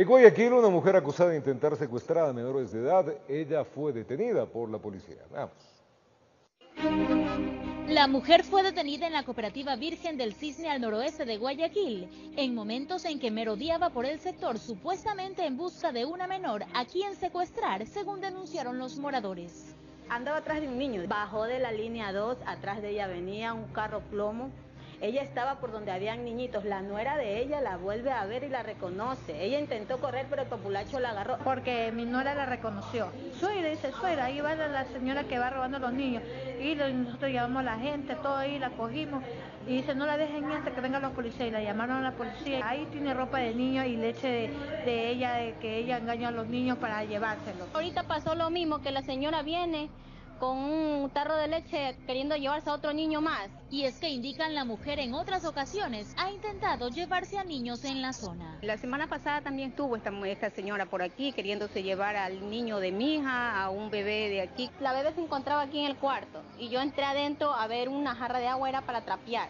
En Guayaquil, una mujer acusada de intentar secuestrar a menores de edad, ella fue detenida por la policía. Vamos. La mujer fue detenida en la cooperativa Virgen del Cisne al noroeste de Guayaquil, en momentos en que merodeaba por el sector supuestamente en busca de una menor a quien secuestrar, según denunciaron los moradores. Andaba atrás de un niño, bajó de la línea 2, atrás de ella venía un carro plomo ella estaba por donde habían niñitos, la nuera de ella la vuelve a ver y la reconoce. Ella intentó correr, pero el populacho la agarró. Porque mi nuera la reconoció. Suegra, dice, suegra, ahí va la señora que va robando a los niños. Y nosotros llamamos a la gente, todo ahí, la cogimos. Y dice, no la dejen hasta que vengan los policías. Y la llamaron a la policía. Ahí tiene ropa de niño y leche de, de ella, de que ella engañó a los niños para llevárselo. Ahorita pasó lo mismo, que la señora viene con un tarro de leche queriendo llevarse a otro niño más. Y es que indican la mujer en otras ocasiones ha intentado llevarse a niños en la zona. La semana pasada también estuvo esta, esta señora por aquí queriéndose llevar al niño de mi hija, a un bebé de aquí. La bebé se encontraba aquí en el cuarto y yo entré adentro a ver una jarra de agua, era para trapear.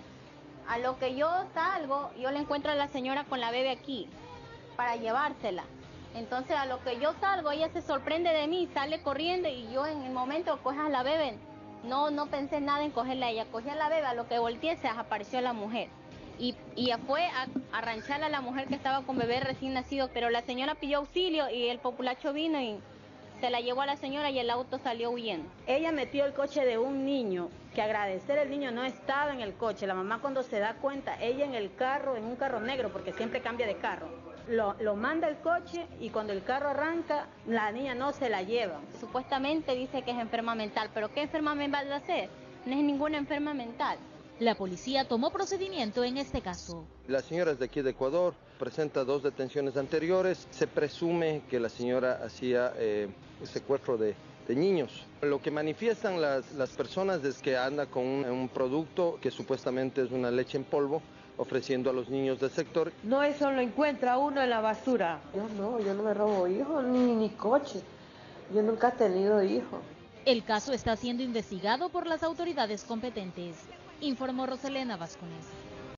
A lo que yo salgo, yo le encuentro a la señora con la bebé aquí para llevársela. Entonces a lo que yo salgo, ella se sorprende de mí, sale corriendo y yo en el momento a la bebé. No, no pensé nada en cogerla a ella, cogí a la bebé, a lo que volteé se apareció la mujer. Y, y fue a arrancharla a la mujer que estaba con bebé recién nacido, pero la señora pidió auxilio y el populacho vino y se la llevó a la señora y el auto salió huyendo. Ella metió el coche de un niño, que agradecer el niño no estaba en el coche. La mamá cuando se da cuenta, ella en el carro, en un carro negro, porque siempre cambia de carro lo, manda el coche y cuando el carro arranca, la niña no se la lleva. Supuestamente dice que es enferma mental, pero ¿qué enferma mental va a ser? No es ninguna enferma mental. La policía tomó procedimiento en este caso. La señora es de aquí de Ecuador, presenta dos detenciones anteriores. Se presume que la señora hacía eh, secuestro de, niños. Lo que manifiestan las, las, personas es que anda con un producto que supuestamente es una leche en polvo, ofreciendo a los niños del sector. No, eso lo encuentra uno en la basura. Yo no, yo no me robo hijos ni, ni coche. Yo nunca he tenido hijos. El caso está siendo investigado por las autoridades competentes, informó Roselena Vascones.